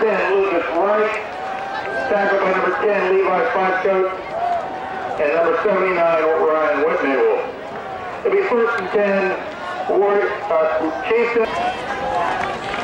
10, Lucas Wright. Tackled by number 10, Levi Foscoat. And number 79, Ryan Whitney. It'll be first and 10, Ward, uh, Jason.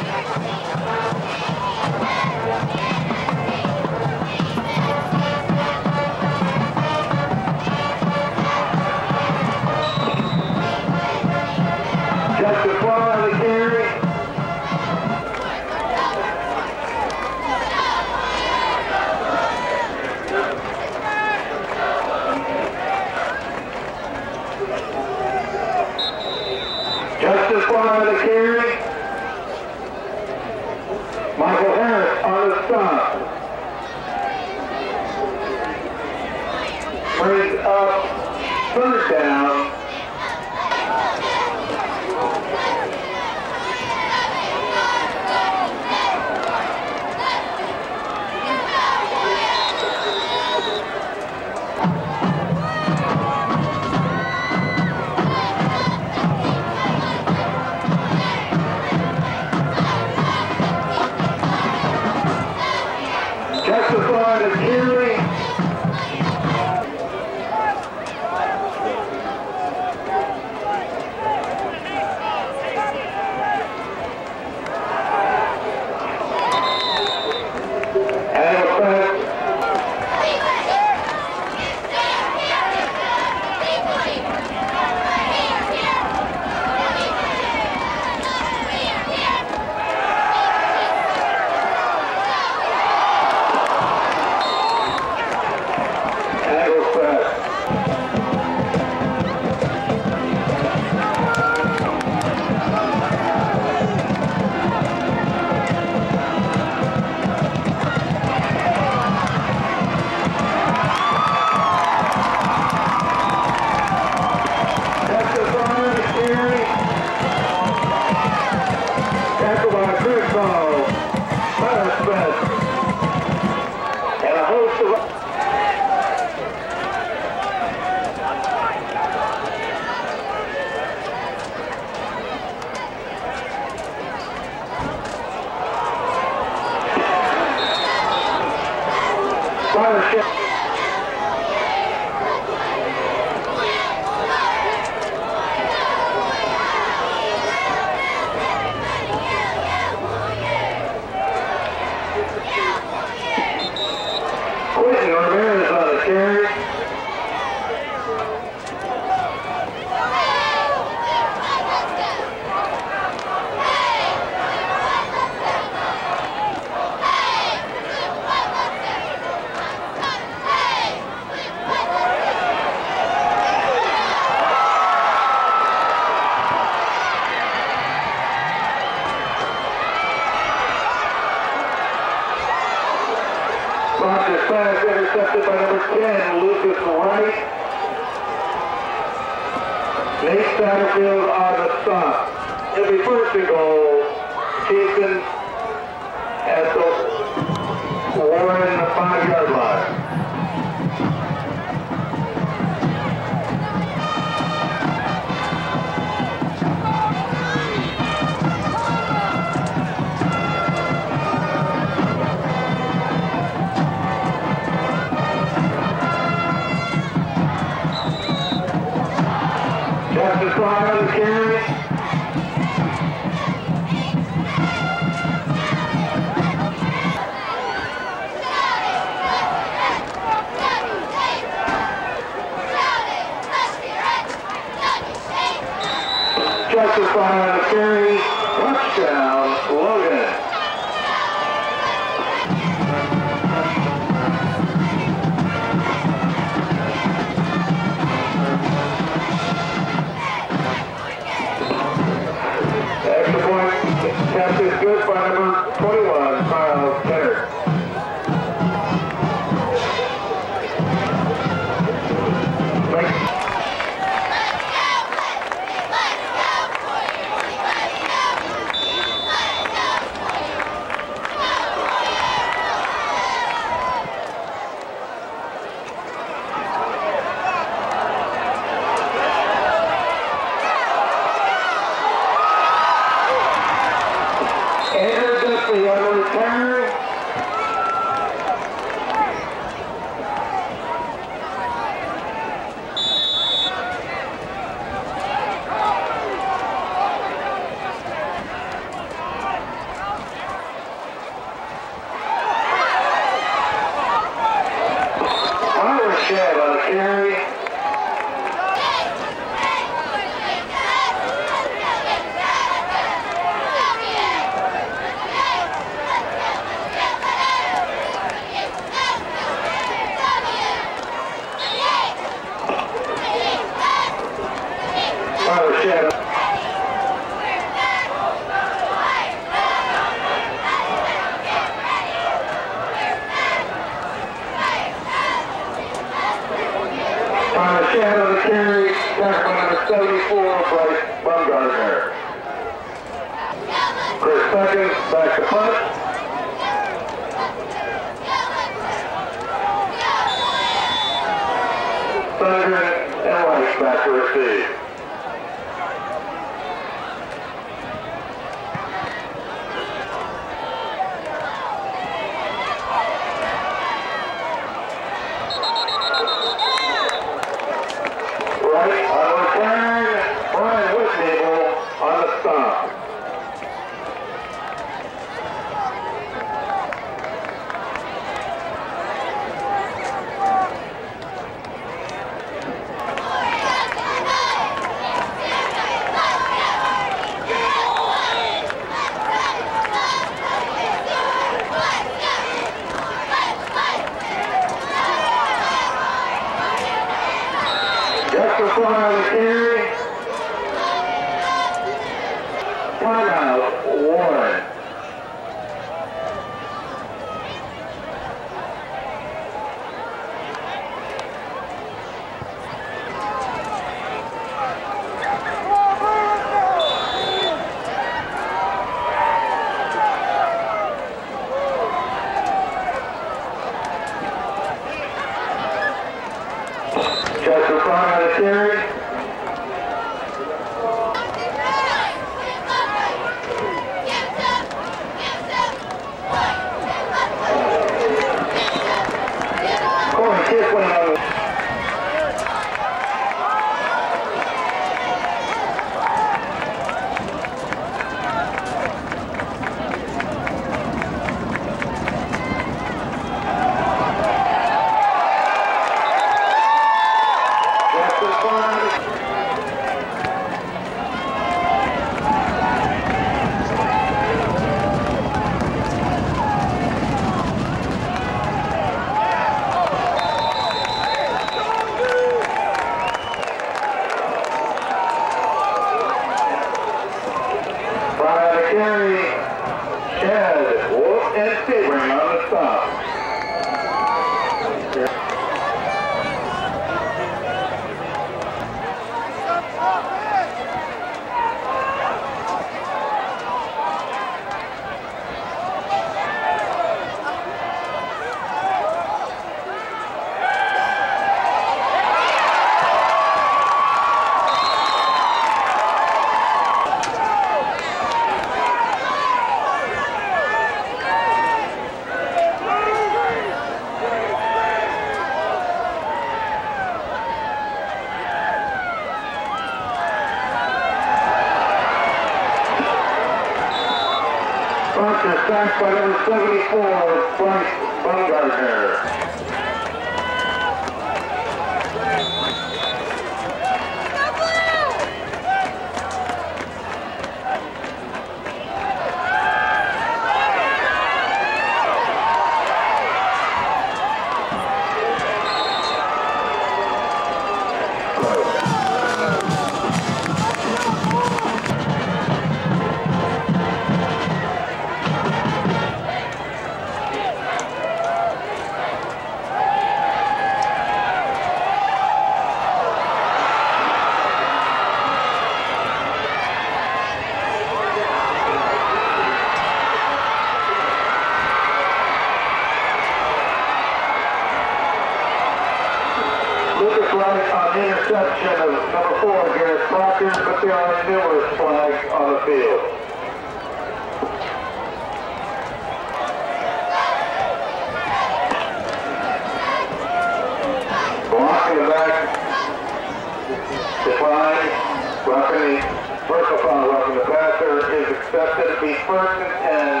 That to be first and ten.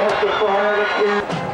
That's the fire again.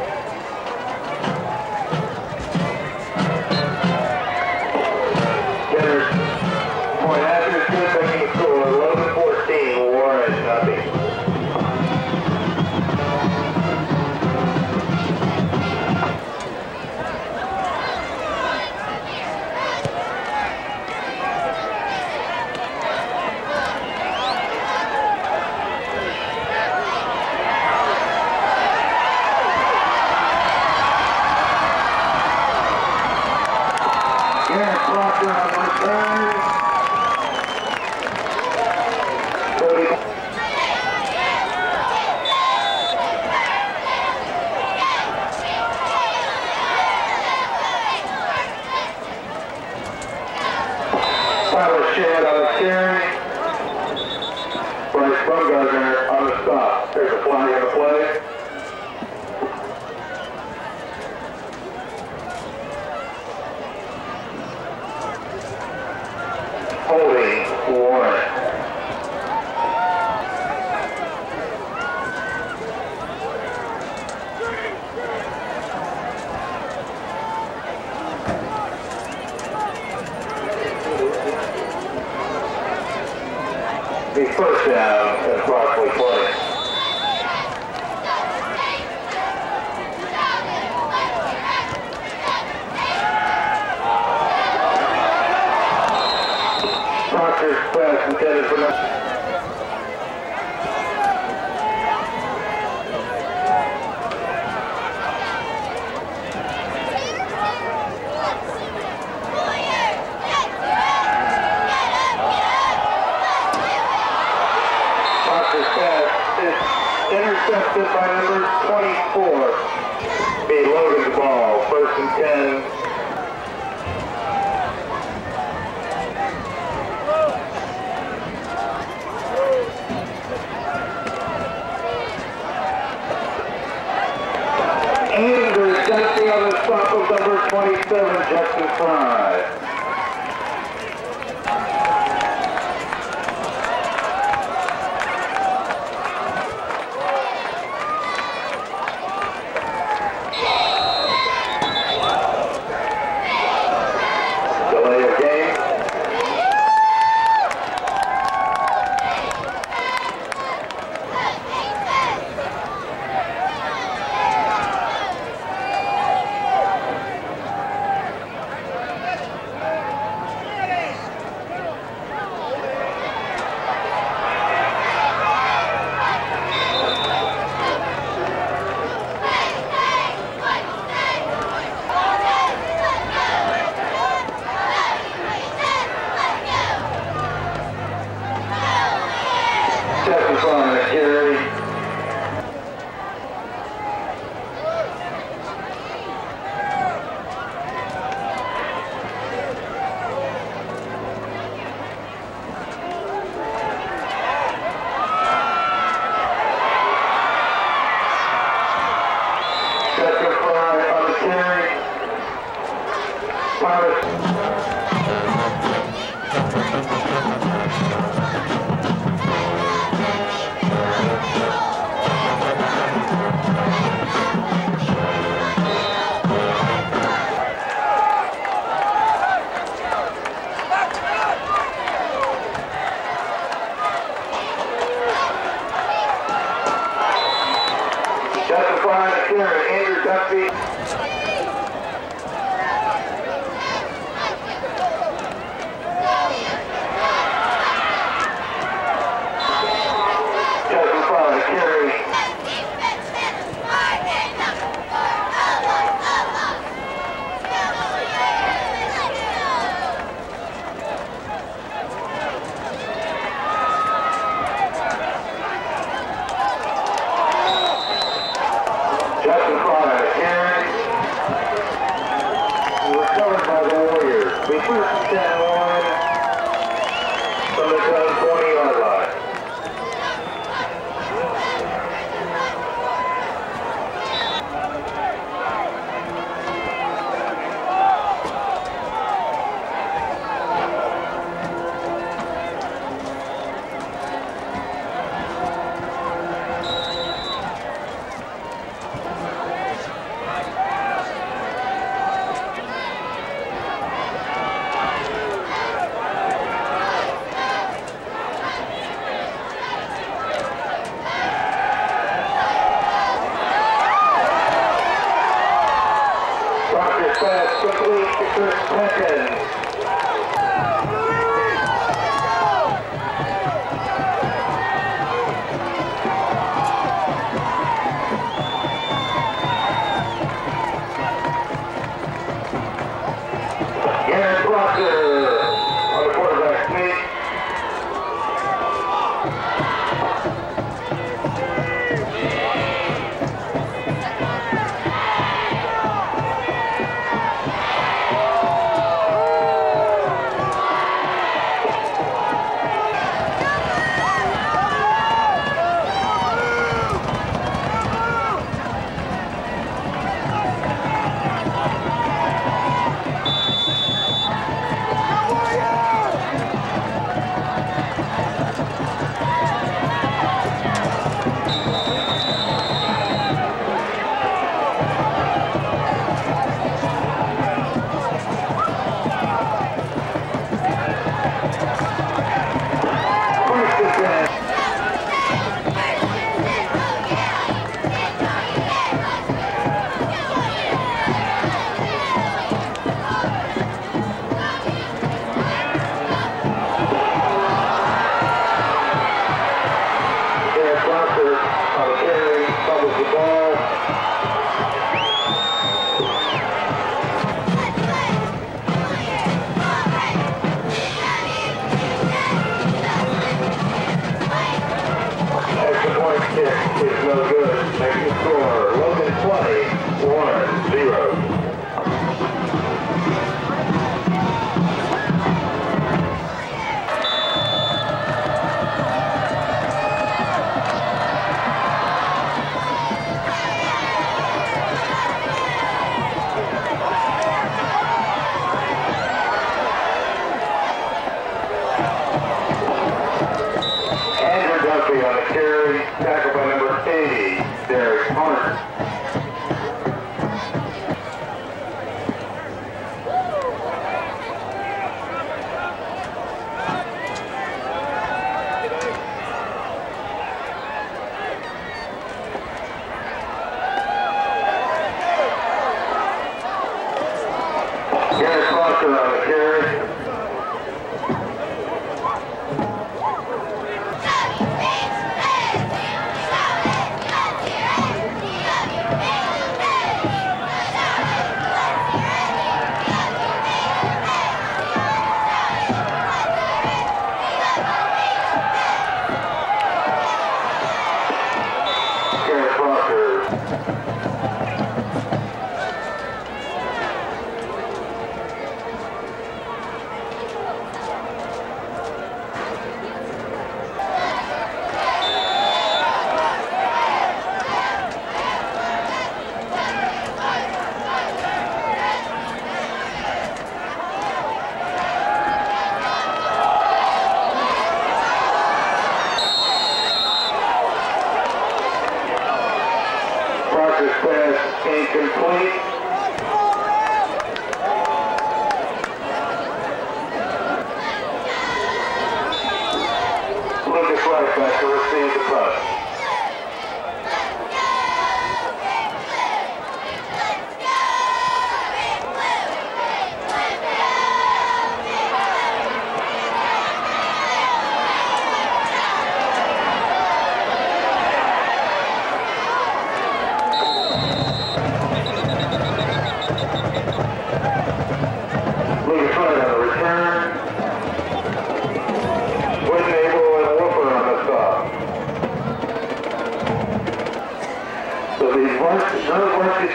Uh, Garrett Foster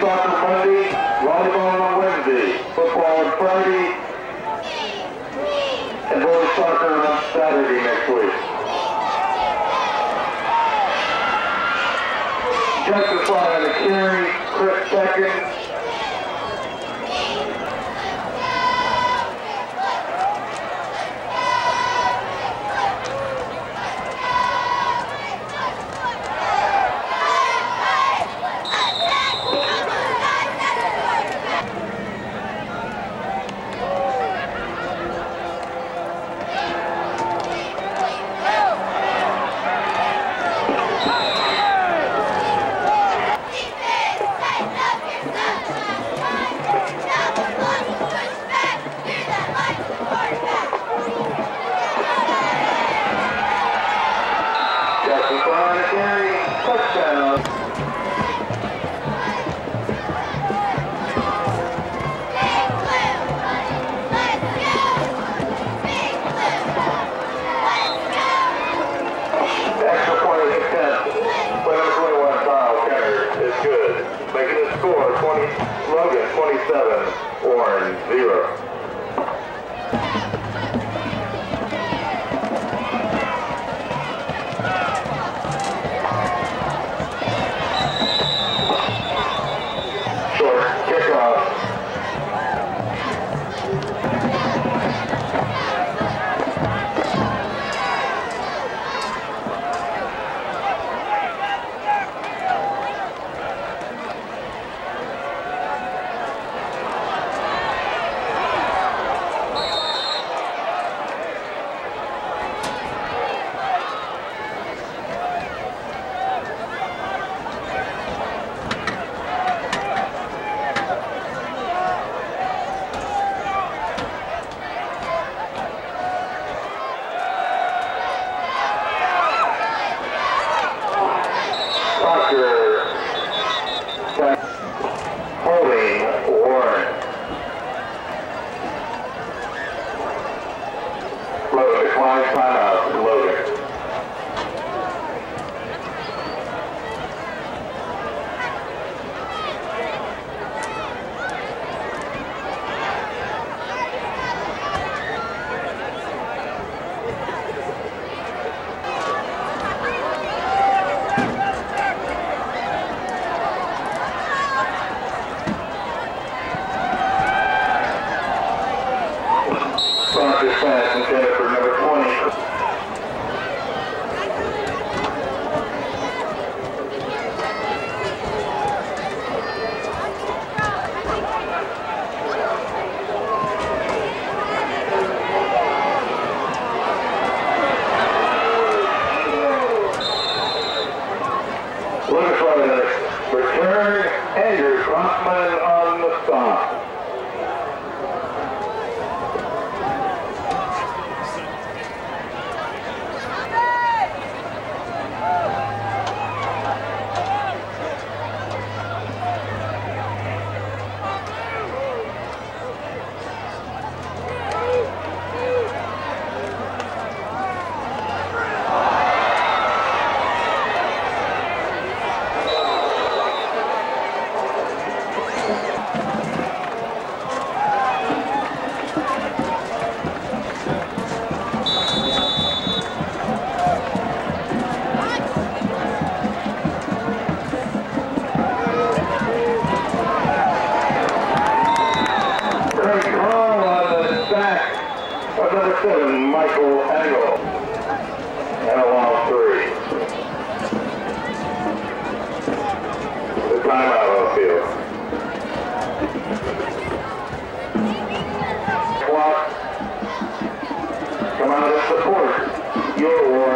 soccer Monday, volleyball on Wednesday, football on Friday, and boys soccer on Saturday next week. Justin Frye the carry, Chris second. seven one zero. Sponsor Science and for number 20. your award.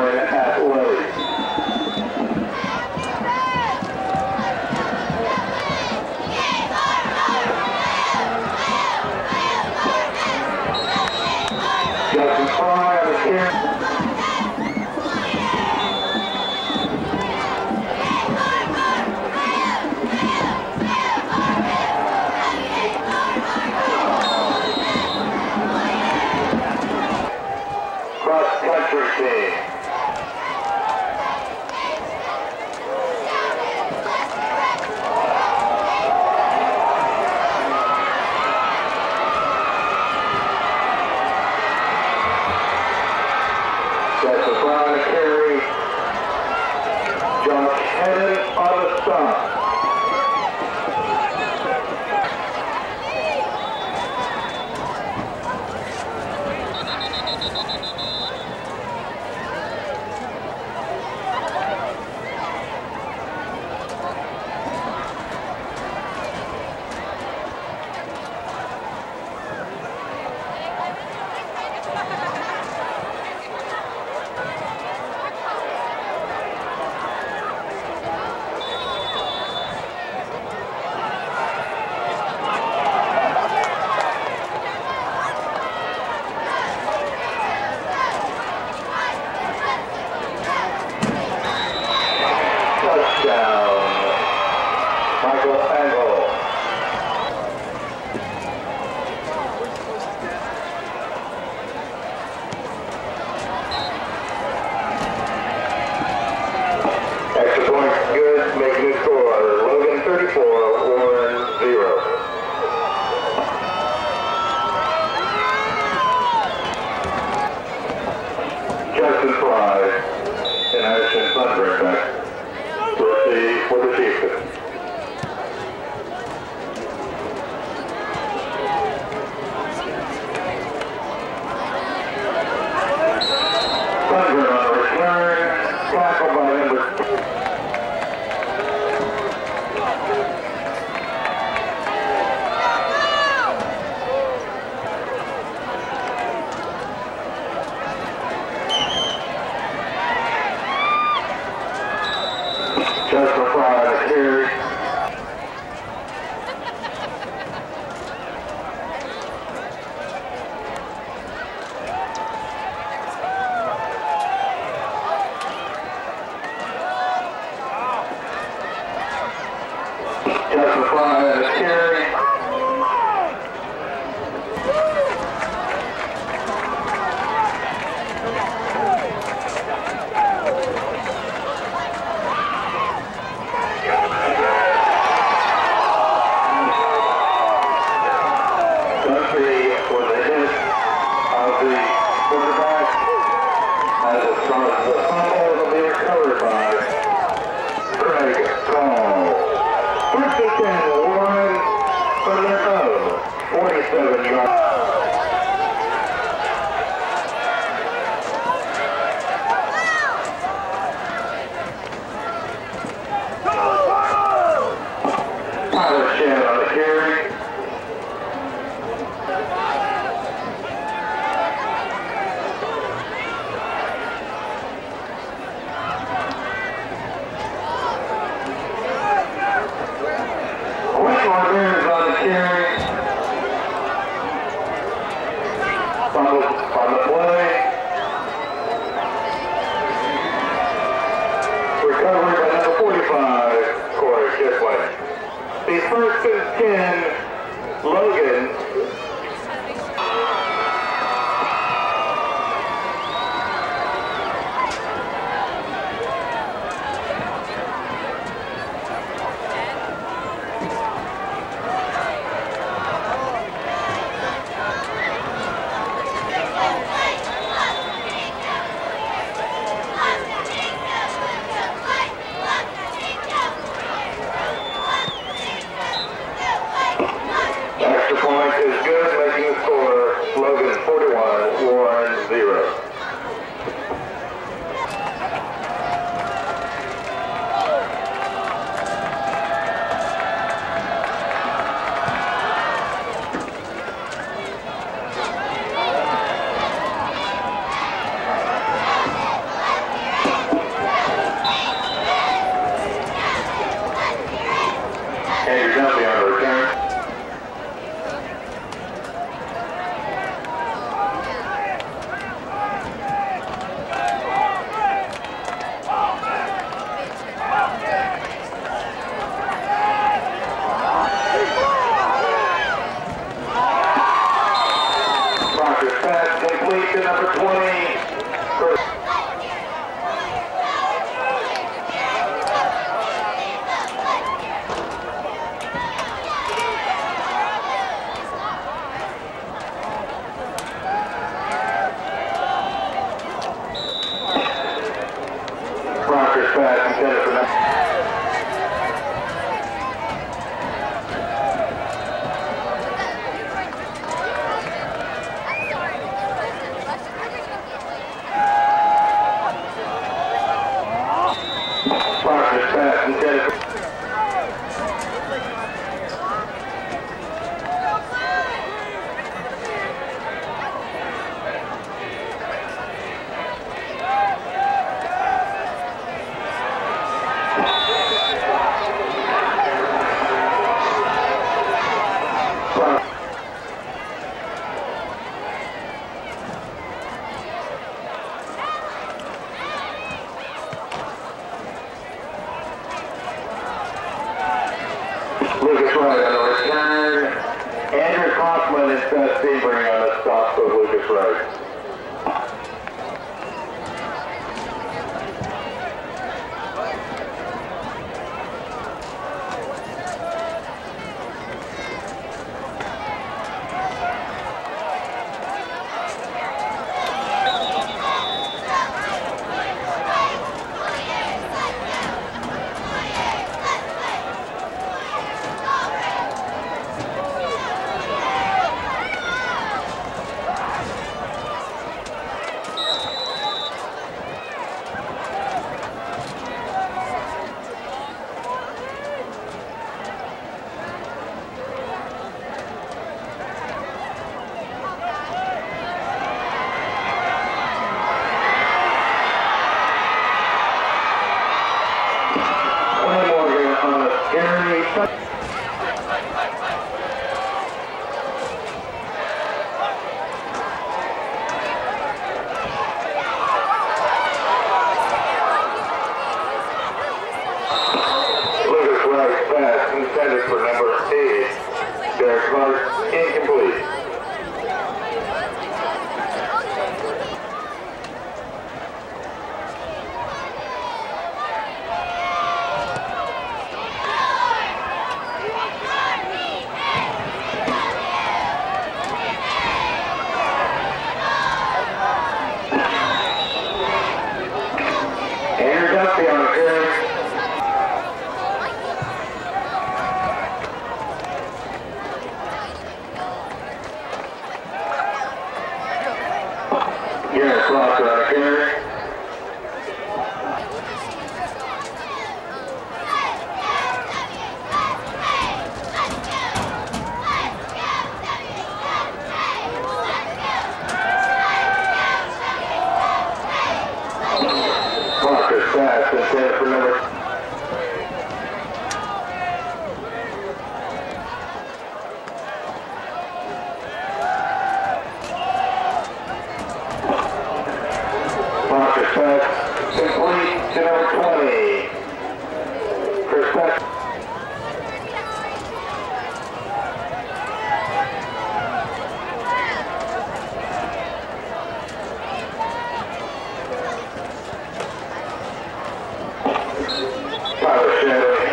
para é,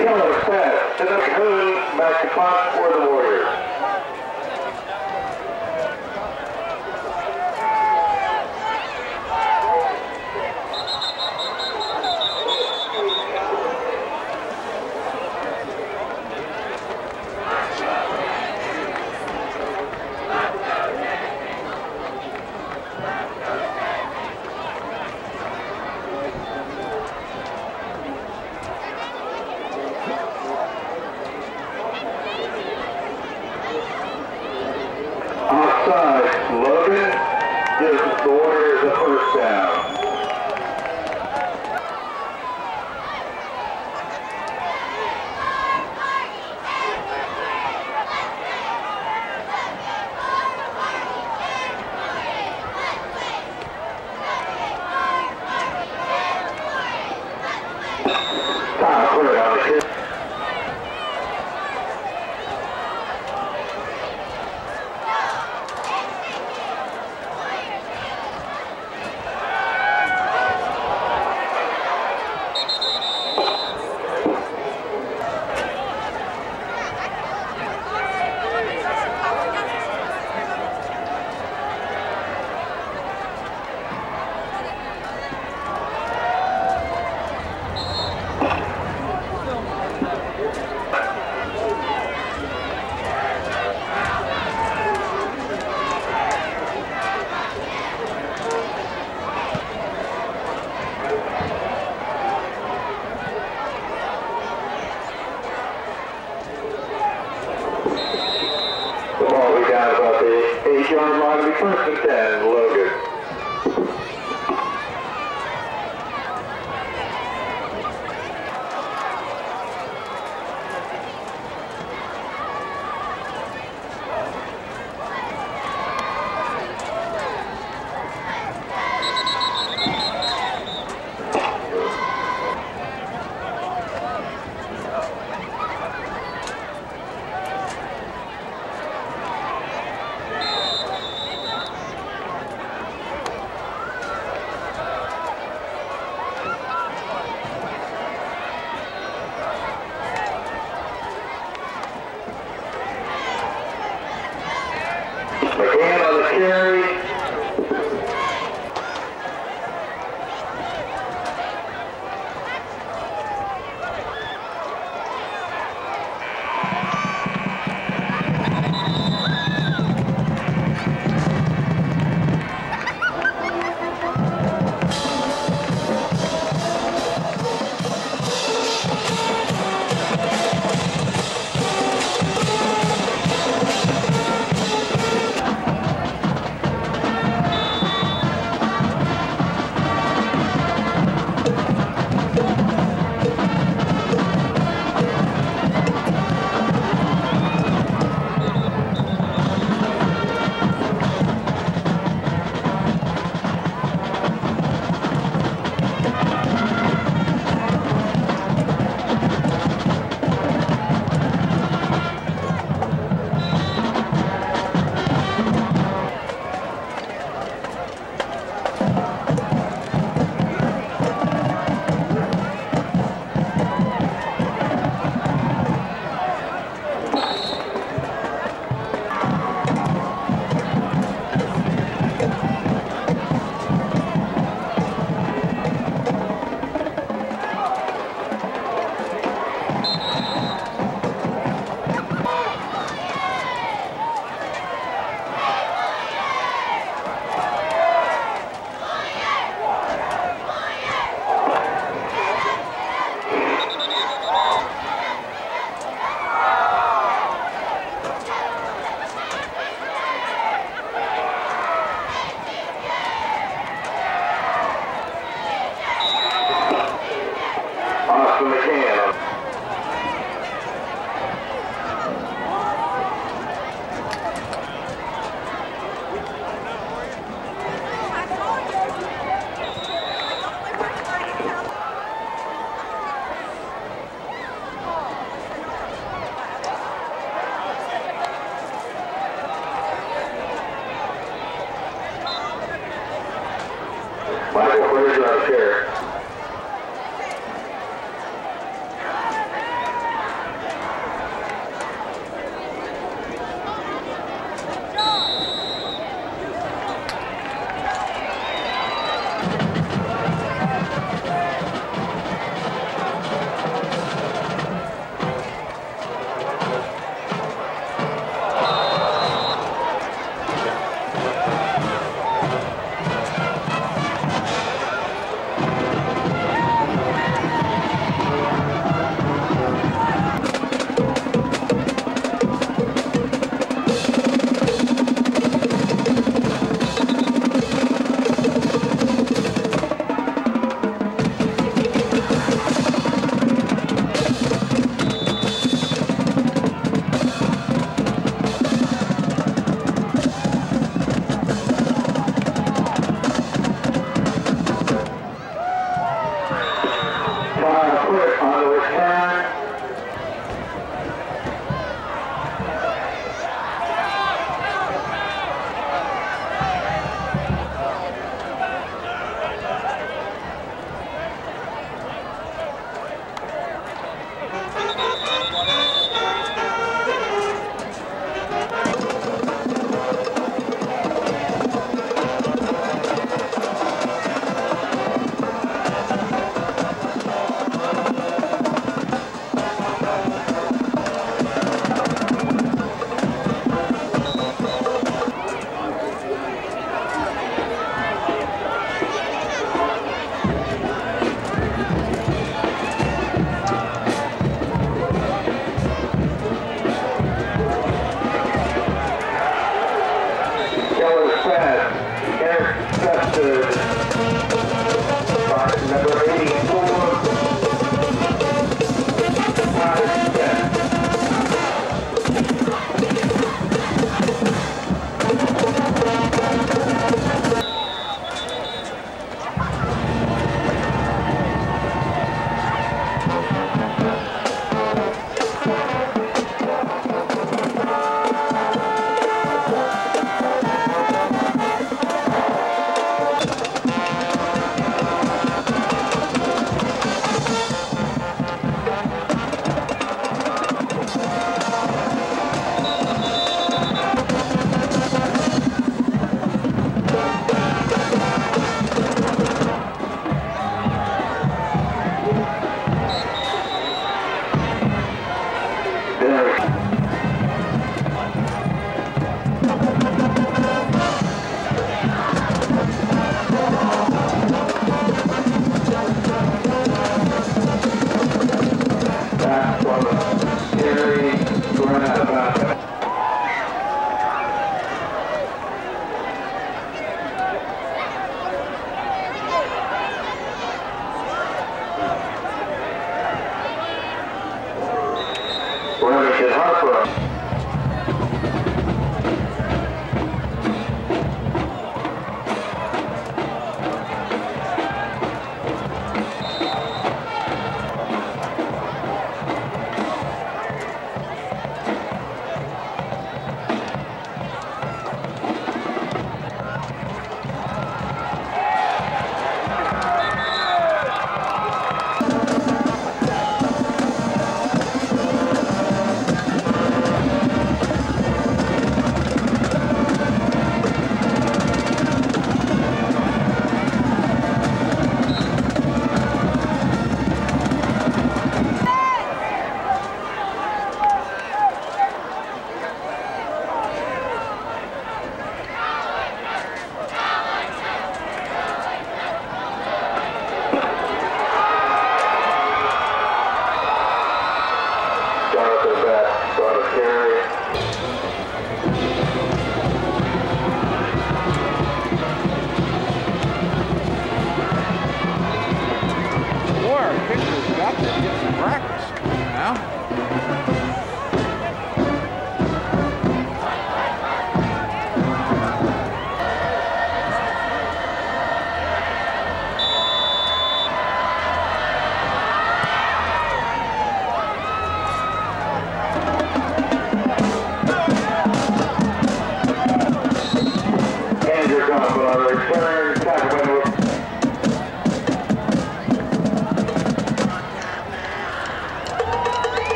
Kilo 7, set up the moon, back to clock for the Warriors.